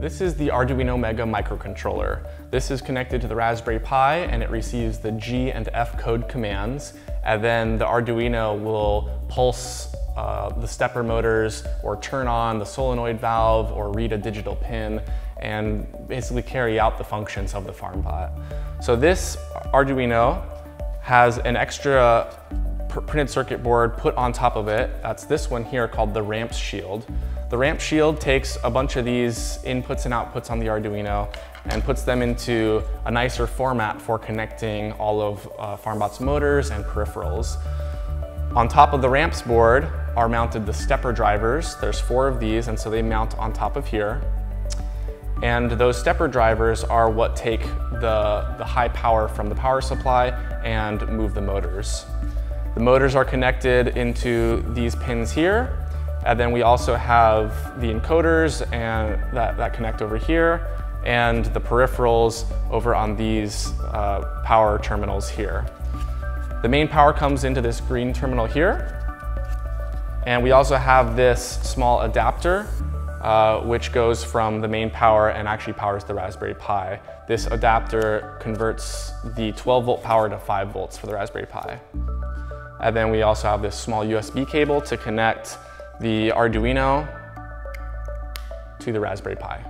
This is the Arduino Mega microcontroller. This is connected to the Raspberry Pi and it receives the G and F code commands and then the Arduino will pulse uh, the stepper motors or turn on the solenoid valve or read a digital pin and basically carry out the functions of the FarmBot. So this Arduino has an extra printed circuit board put on top of it. That's this one here called the RAMPS shield. The RAMPS shield takes a bunch of these inputs and outputs on the Arduino and puts them into a nicer format for connecting all of uh, FarmBot's motors and peripherals. On top of the ramps board are mounted the stepper drivers. There's four of these and so they mount on top of here. And those stepper drivers are what take the, the high power from the power supply and move the motors. The motors are connected into these pins here and then we also have the encoders and that, that connect over here and the peripherals over on these uh, power terminals here. The main power comes into this green terminal here. And we also have this small adapter uh, which goes from the main power and actually powers the Raspberry Pi. This adapter converts the 12 volt power to 5 volts for the Raspberry Pi. And then we also have this small USB cable to connect the Arduino to the Raspberry Pi.